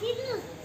сильно?